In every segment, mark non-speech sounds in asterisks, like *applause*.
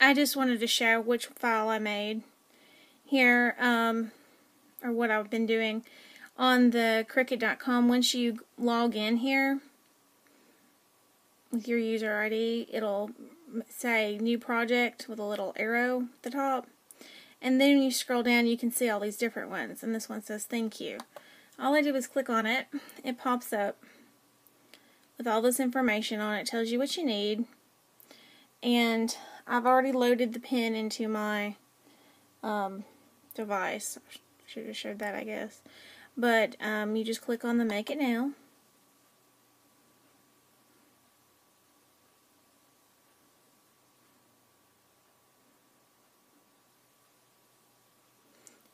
I just wanted to show which file I made here, um, or what I've been doing on the Cricut.com. Once you log in here with your user ID, it'll say new project with a little arrow at the top. And then you scroll down, you can see all these different ones. And this one says thank you. All I did was click on it. It pops up with all this information on it. tells you what you need. And I've already loaded the pen into my um, device. Should have showed that, I guess. But um, you just click on the Make It Now.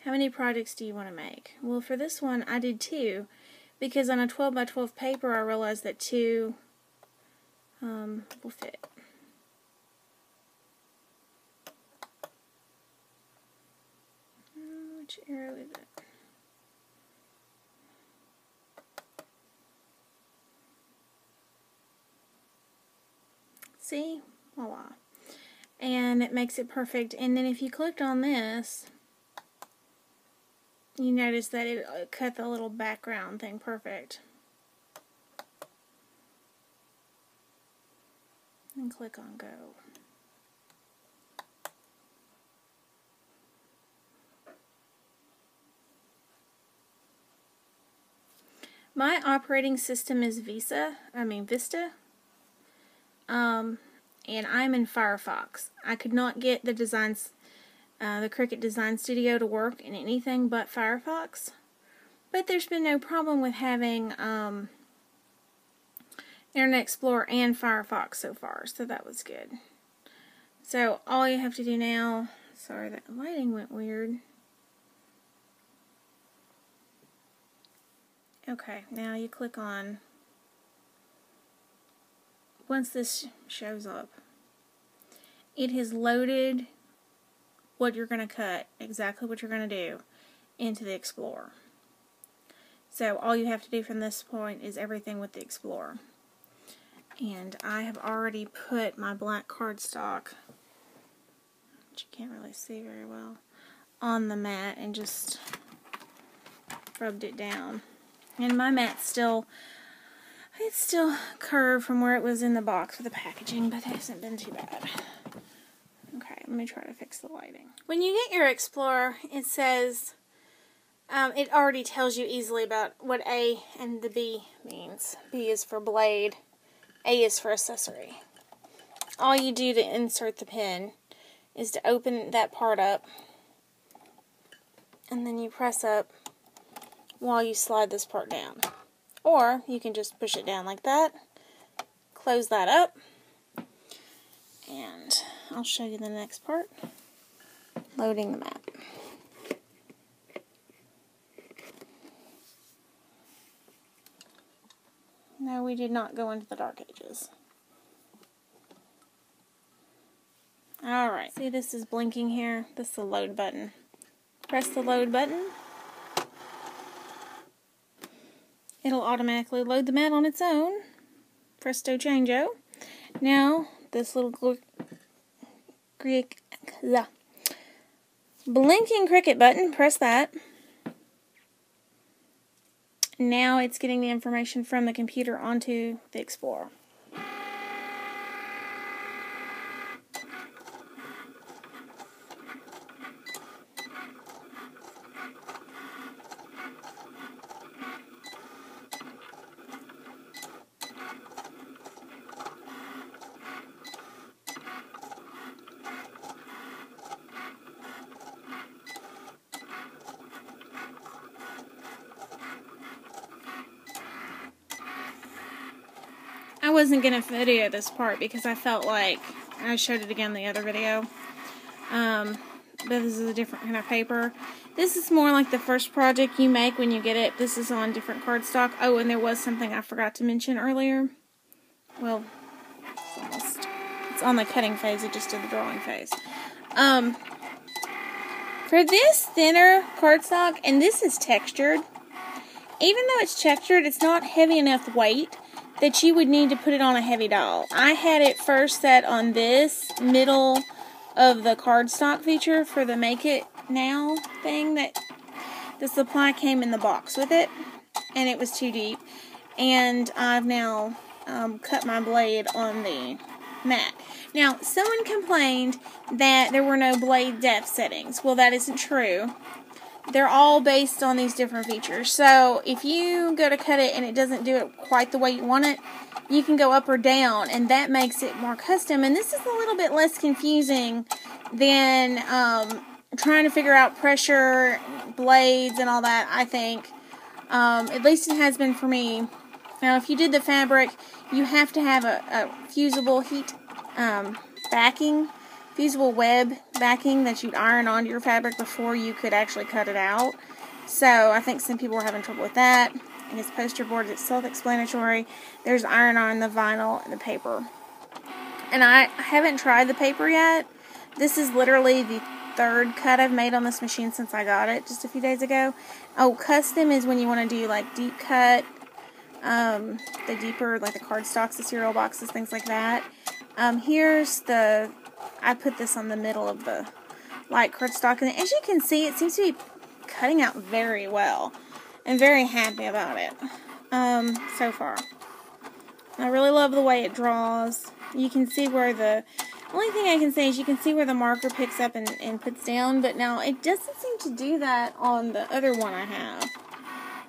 How many projects do you want to make? Well, for this one, I did two, because on a 12 by 12 paper, I realized that two um, will fit. Arrow is it? See? Voila. And it makes it perfect. And then if you clicked on this, you notice that it cut the little background thing perfect. And click on go. My operating system is Visa, I mean Vista. Um, and I'm in Firefox. I could not get the designs, uh, the Cricut Design Studio to work in anything but Firefox. But there's been no problem with having um, Internet Explorer and Firefox so far, so that was good. So all you have to do now, sorry that lighting went weird. Okay, now you click on, once this shows up, it has loaded what you're going to cut, exactly what you're going to do, into the Explorer. So all you have to do from this point is everything with the Explorer. And I have already put my black cardstock, which you can't really see very well, on the mat and just rubbed it down. And my mat's still, it's still curved from where it was in the box with the packaging, but it hasn't been too bad. Okay, let me try to fix the lighting. When you get your Explorer, it says, um, it already tells you easily about what A and the B means. B is for blade, A is for accessory. All you do to insert the pin is to open that part up, and then you press up while you slide this part down. Or you can just push it down like that, close that up, and I'll show you the next part, loading the map. No, we did not go into the dark ages. Alright, see this is blinking here? This is the load button. Press the load button it'll automatically load the mat on its own. Presto changeo. Now, this little Greek blinking Cricut button, press that. Now it's getting the information from the computer onto the Explorer. Wasn't going to video this part because I felt like I showed it again in the other video. Um, but this is a different kind of paper. This is more like the first project you make when you get it. This is on different cardstock. Oh, and there was something I forgot to mention earlier. Well, it's almost, it's on the cutting phase. It just did the drawing phase. Um, for this thinner cardstock, and this is textured, even though it's textured, it's not heavy enough weight that you would need to put it on a heavy doll. I had it first set on this middle of the cardstock feature for the Make It Now thing that the supply came in the box with it, and it was too deep. And I've now um, cut my blade on the mat. Now, someone complained that there were no blade depth settings. Well, that isn't true. They're all based on these different features. So, if you go to cut it and it doesn't do it quite the way you want it, you can go up or down, and that makes it more custom. And this is a little bit less confusing than um, trying to figure out pressure, blades, and all that, I think. Um, at least it has been for me. Now, if you did the fabric, you have to have a, a fusible heat um, backing, fusible web backing that you'd iron onto your fabric before you could actually cut it out. So I think some people were having trouble with that. And poster board is self-explanatory. There's iron on the vinyl and the paper. And I haven't tried the paper yet. This is literally the third cut I've made on this machine since I got it just a few days ago. Oh, custom is when you want to do like deep cut, um, the deeper, like the cardstocks, the cereal boxes, things like that. Um, here's the, I put this on the middle of the light cardstock, and as you can see, it seems to be cutting out very well. I'm very happy about it um, so far. I really love the way it draws. You can see where the only thing I can say is you can see where the marker picks up and, and puts down, but now it doesn't seem to do that on the other one I have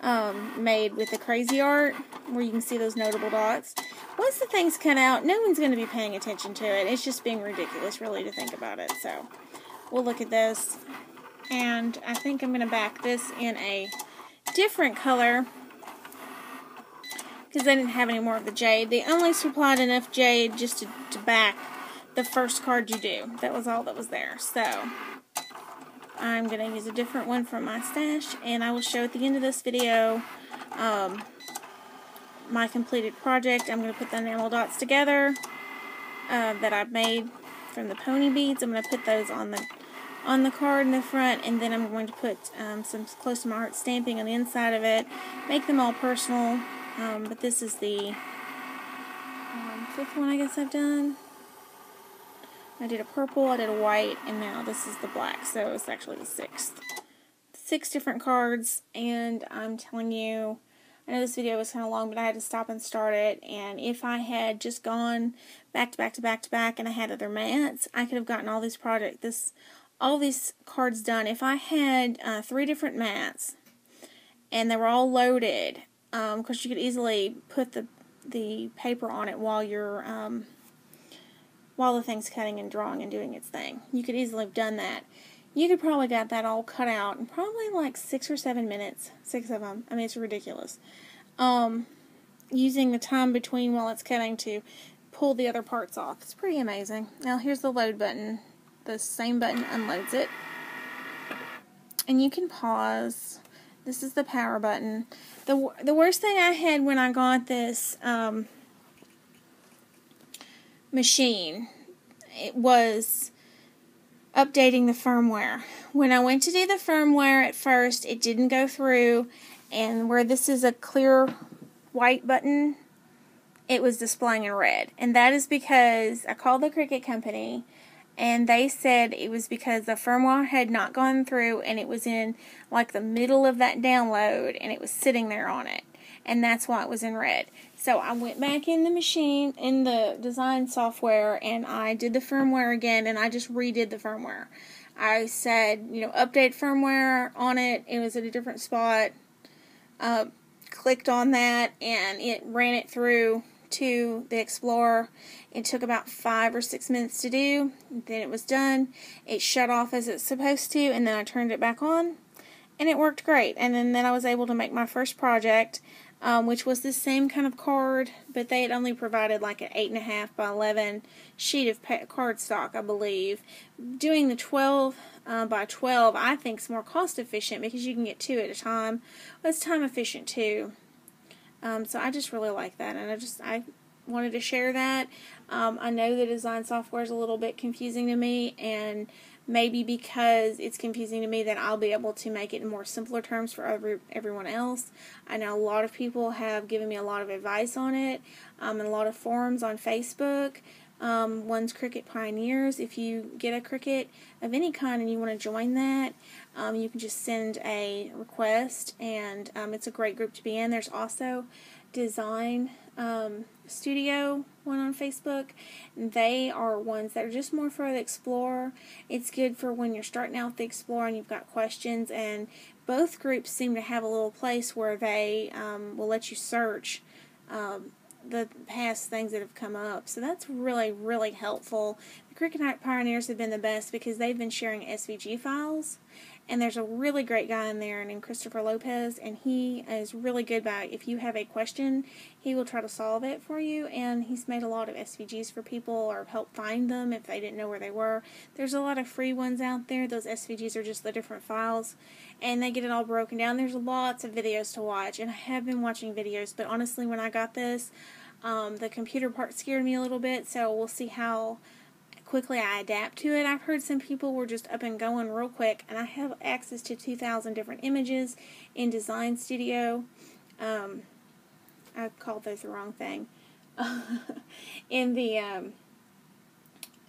um, made with the crazy art, where you can see those notable dots. Once the thing's cut out, no one's going to be paying attention to it. It's just being ridiculous, really, to think about it. So, we'll look at this. And I think I'm going to back this in a different color because they didn't have any more of the jade. They only supplied enough jade just to, to back the first card you do. That was all that was there. So, I'm going to use a different one from my stash, and I will show at the end of this video um, my completed project. I'm going to put the enamel dots together uh, that I've made from the pony beads. I'm going to put those on the on the card in the front, and then I'm going to put um, some close to my heart stamping on the inside of it. Make them all personal, um, but this is the um, fifth one I guess I've done. I did a purple, I did a white, and now this is the black, so it's actually the sixth. Six different cards, and I'm telling you, I know this video was kind of long, but I had to stop and start it, and if I had just gone back to back to back to back and I had other mats, I could have gotten all these project, this, all these cards done. If I had uh, three different mats, and they were all loaded, because um, you could easily put the, the paper on it while you're, um, while the thing's cutting and drawing and doing its thing. You could easily have done that. You could probably got that all cut out in probably like six or seven minutes. Six of them. I mean, it's ridiculous. Um, using the time between while it's cutting to pull the other parts off. It's pretty amazing. Now, here's the load button. The same button unloads it. And you can pause. This is the power button. The, the worst thing I had when I got this um, machine. It was updating the firmware. When I went to do the firmware at first, it didn't go through, and where this is a clear white button, it was displaying in red. And that is because I called the Cricut company and they said it was because the firmware had not gone through and it was in like the middle of that download and it was sitting there on it and that's why it was in red. So I went back in the machine, in the design software, and I did the firmware again, and I just redid the firmware. I said, you know, update firmware on it. It was at a different spot. Uh, clicked on that, and it ran it through to the Explorer. It took about five or six minutes to do. Then it was done. It shut off as it's supposed to, and then I turned it back on, and it worked great. And then, then I was able to make my first project um, which was the same kind of card, but they had only provided like an 8.5 by 11 sheet of cardstock, I believe. Doing the 12 uh, by 12, I think, is more cost efficient because you can get two at a time. Well, it's time efficient too. Um, so I just really like that, and I just I wanted to share that. Um, I know the design software is a little bit confusing to me, and maybe because it's confusing to me that I'll be able to make it in more simpler terms for every, everyone else. I know a lot of people have given me a lot of advice on it um, and a lot of forums on Facebook, Um, one's Cricut Pioneers. If you get a Cricut of any kind and you want to join that, um, you can just send a request, and um, it's a great group to be in. There's also Design um, Studio one on Facebook. They are ones that are just more for the explorer. It's good for when you're starting out the explorer and you've got questions. And both groups seem to have a little place where they um, will let you search um, the past things that have come up. So that's really, really helpful. The Cricut Pioneers have been the best because they've been sharing SVG files. And there's a really great guy in there named Christopher Lopez, and he is really good by if you have a question, he will try to solve it for you. And he's made a lot of SVGs for people or help find them if they didn't know where they were. There's a lot of free ones out there. Those SVGs are just the different files, and they get it all broken down. There's lots of videos to watch, and I have been watching videos, but honestly, when I got this, um, the computer part scared me a little bit, so we'll see how quickly I adapt to it. I've heard some people were just up and going real quick, and I have access to 2,000 different images in Design Studio. Um, I called those the wrong thing. *laughs* in the um,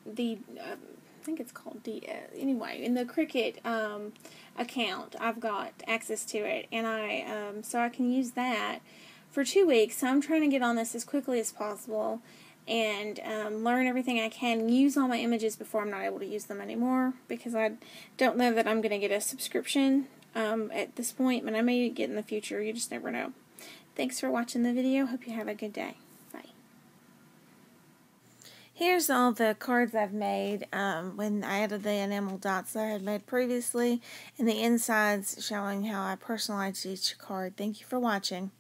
the uh, I think it's called the uh, anyway in the Cricut um, account, I've got access to it, and I um, so I can use that for two weeks. So I'm trying to get on this as quickly as possible and um, learn everything I can. Use all my images before I'm not able to use them anymore because I don't know that I'm going to get a subscription um, at this point, but I may get in the future. You just never know. Thanks for watching the video. Hope you have a good day. Bye. Here's all the cards I've made um, when I added the enamel dots that I had made previously and the insides showing how I personalized each card. Thank you for watching.